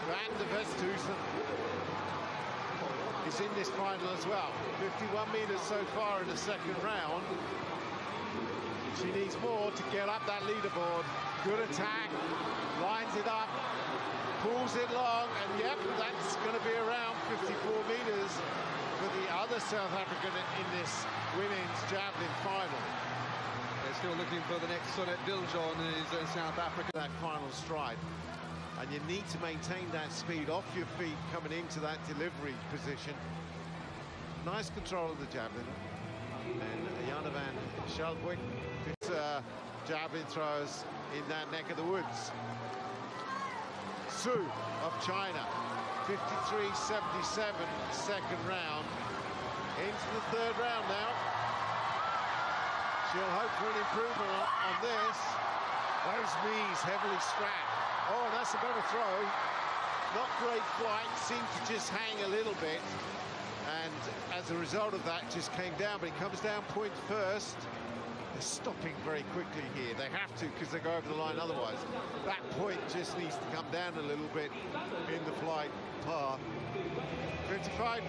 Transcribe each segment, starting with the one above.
Amanda Vestusen is in this final as well. 51 metres so far in the second round. She needs more to get up that leaderboard. Good attack, lines it up, pulls it long, and yep, that's going to be around 54 metres for the other South African in this women's javelin final. They're still looking for the next Sunette Viljoen, who's uh, South Africa. That final stride. And you need to maintain that speed off your feet coming into that delivery position. Nice control of the javelin. And Jana van Schalkwyk, uh, javelin throwers in that neck of the woods. Su of China, 53.77, second round. Into the third round now. She'll hope for an improvement on, on this. Those knees heavily strapped. That's a better throw. Not great flight, seemed to just hang a little bit. And as a result of that, just came down, but it comes down point first. They're stopping very quickly here. They have to because they go over the line otherwise. That point just needs to come down a little bit in the flight par. 55.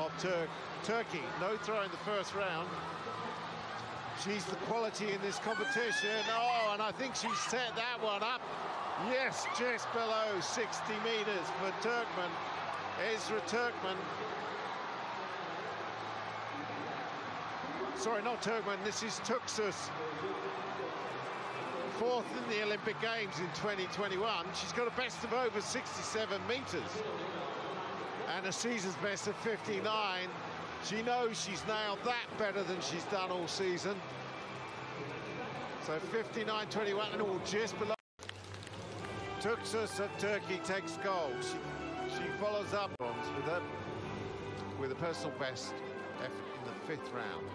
of Tur Turkey. No throw in the first round. She's the quality in this competition. Oh, and I think she set that one up. Yes, just below 60 metres for Turkmen. Ezra Turkmen. Sorry, not Turkmen, this is Tugsuz. Fourth in the Olympic Games in 2021. She's got a best of over 67 metres and a season's best of 59. She knows she's nailed that better than she's done all season. So 59-21 and all just below. Tugsuz of Turkey takes gold. She, she follows up with a with a personal best effort in the fifth round.